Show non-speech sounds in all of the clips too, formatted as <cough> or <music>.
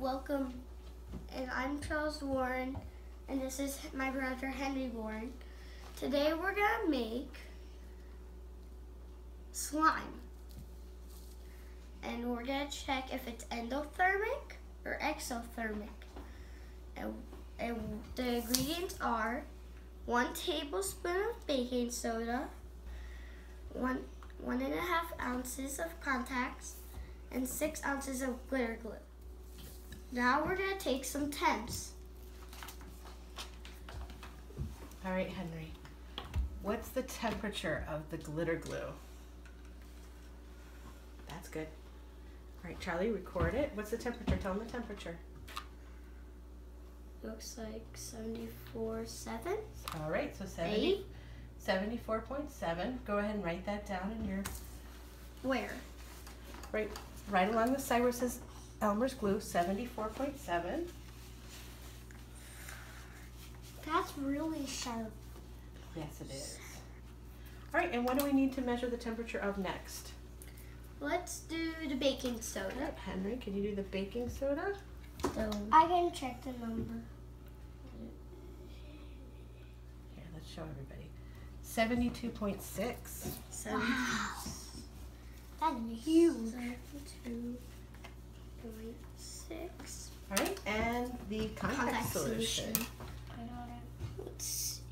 Welcome, and I'm Charles Warren, and this is my brother Henry Warren. Today we're gonna make slime, and we're gonna check if it's endothermic or exothermic. And, and the ingredients are one tablespoon of baking soda, one one and a half ounces of contacts, and six ounces of glitter glue. Now we're gonna take some temps. All right, Henry. What's the temperature of the glitter glue? That's good. All right, Charlie, record it. What's the temperature? Tell them the temperature. Looks like 74, 7, All right, so 70, 74.7. Go ahead and write that down in your, Where? right, right along the side where it says Elmer's glue, 74.7. That's really sharp. Yes, it is. All right, and what do we need to measure the temperature of next? Let's do the baking soda. Henry, can you do the baking soda? So I can check the number. Here, let's show everybody. 72.6. Seven, That's huge. Seventy-two point six. All right, and the contact, Contact solution. solution. Let's see.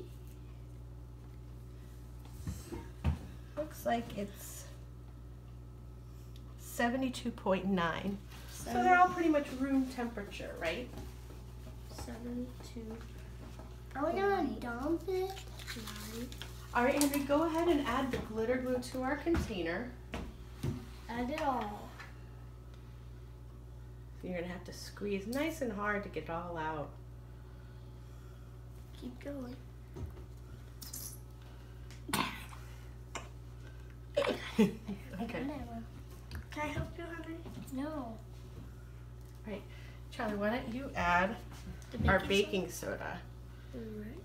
Looks like it's 72.9. So they're all pretty much room temperature, right? seventy-two, Are we gonna dump it? nine. All right, Henry, go ahead and add the glitter glue to our container. Add it all. You're gonna have to squeeze nice and hard to get it all out. Keep going. <laughs> okay. Can I help you, honey? No. Charlie, why don't you add The our baking soda? Alright.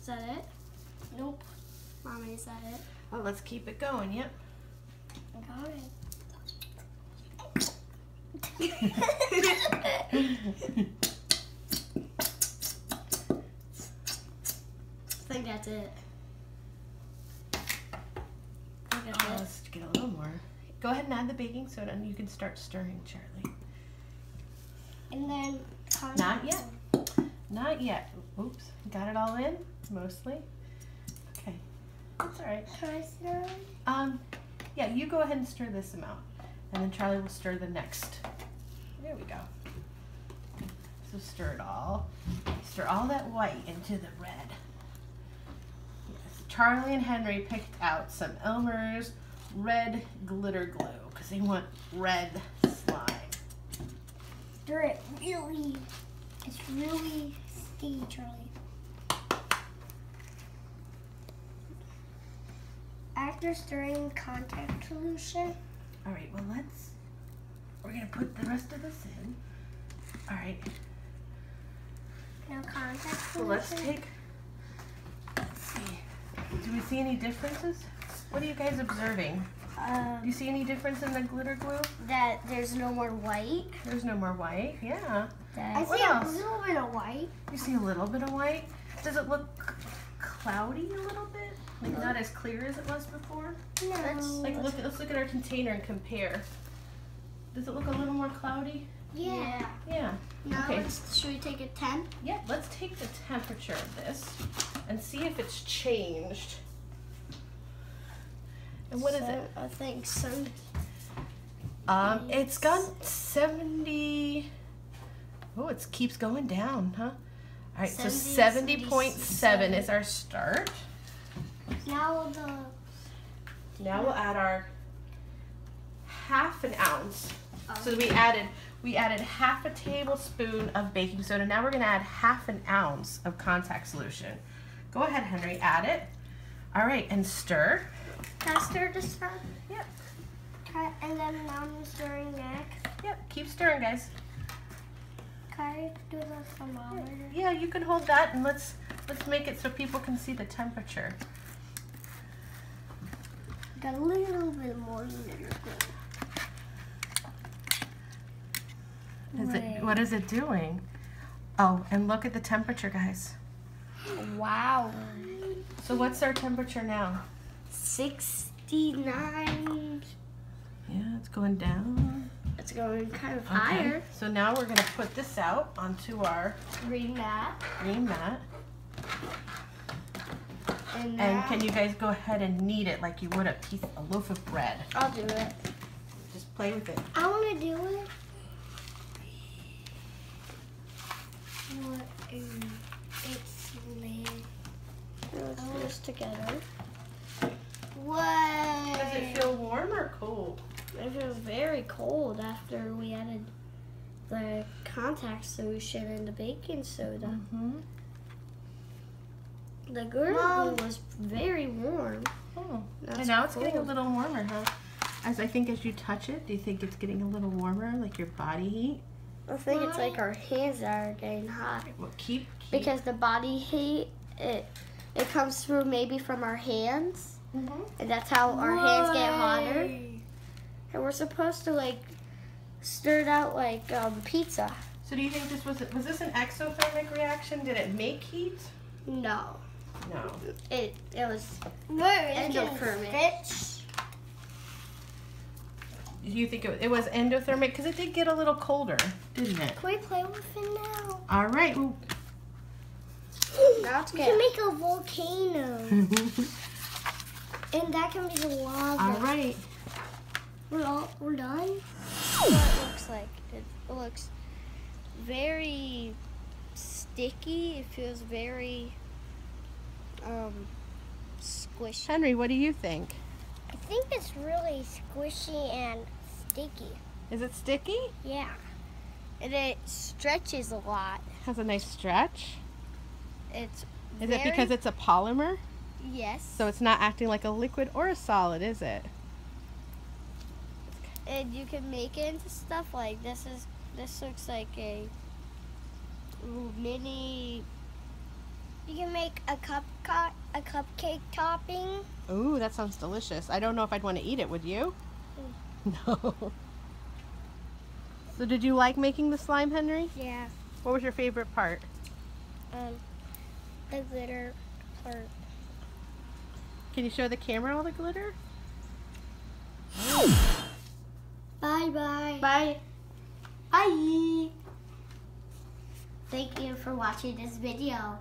Is that it? Nope. Mommy, is that it? Oh, let's keep it going. Yep. Got it. I think that's it. I think that's Oh, it. let's get a little more. Go ahead and add the baking soda, and you can start stirring, Charlie. And then Not yet. Not yet. Oops. Got it all in? Mostly? Okay. That's all right. Can I stir? Um, yeah, you go ahead and stir this amount. And then Charlie will stir the next. There we go. So stir it all. Stir all that white into the red. Yes. Charlie and Henry picked out some Elmer's red glitter glue because they want red slime. Stir it really. It's really sticky, Charlie. After stirring contact solution, All right, well, let's, we're going to put the rest of this in. All right, now contact so let's take, let's see, do we see any differences? What are you guys observing? Do Um, you see any difference in the glitter glue? that there's no more white. There's no more white, yeah. I That What see a little bit of white. You see a little bit of white. Does it look cloudy a little bit? Like not as clear as it was before? No. Like look, let's look at our container and compare. Does it look a little more cloudy? yeah. Yeah. Now Okay. let's, should we take a temp? Yeah, let's take the temperature of this and see if it's changed. And what is it? I think so. Um, it's gone 70. Oh, it keeps going down, huh? All right, so 70, 70.7 is our start. Now the Now we'll add our half an ounce. So we added we added half a tablespoon of baking soda. Now we're gonna add half an ounce of contact solution. Go ahead, Henry, add it. All right, and stir. Can I stir this up? Yep, I- and then now I'm stirring neck. yep. Keep stirring, guys. Can I do the thermometer? Yeah, you can hold that and let's let's make it so people can see the temperature. Got a little bit more glitter glue. Is it, what is it doing? Oh, and look at the temperature, guys. Wow. So what's our temperature now? 69. Yeah, it's going down. It's going kind of Okay. higher. So now we're gonna put this out onto our green mat. green mat. And, And can you guys go ahead and knead it like you would a piece, a loaf of bread? I'll do it. Just play with it. I want to do it. What is it's lid? Let's put this together. What? Does it feel warm or cold? It feels very cold after we added the contact solution and the baking soda. Mm-hmm. The Gorilla Mom. Glue was very warm. Oh. That's and now it's getting a little warmer, huh? As I think as you touch it, do you think it's getting a little warmer, like your body heat? I think it's like our hands are getting hot Well, keep, keep. because the body heat it it comes through maybe from our hands, Mhm. and that's how our hands get hotter. And we're supposed to like stir it out like um, pizza. So do you think this was was this an exothermic reaction? Did it make heat? No, No. it it was Where is it Endothermic. Fit? Do you think it, it was endothermic? Because it did get a little colder, didn't it? Can we play with it now? All right. Well, now it's We can make a volcano. <laughs> and that can be the lava. all right. We're all we're done. what it looks like. It looks very sticky. It feels very um, squishy. Henry, what do you think? I think it's really squishy and sticky. Is it sticky? Yeah. And it stretches a lot. Has a nice stretch. It's Is it because it's a polymer? yes. So it's not acting like a liquid or a solid, is it? and you can make it into stuff like this. Is this looks like a mini? You can make a cup a cupcake topping. Ooh, that sounds delicious. I don't know if I'd want to eat it. Would you? <laughs> No. So did you like making the slime, Henry? Yeah. What was your favorite part? Um, the glitter part. Can you show the camera all the glitter? Bye bye. Bye. Bye. Thank you for watching this video.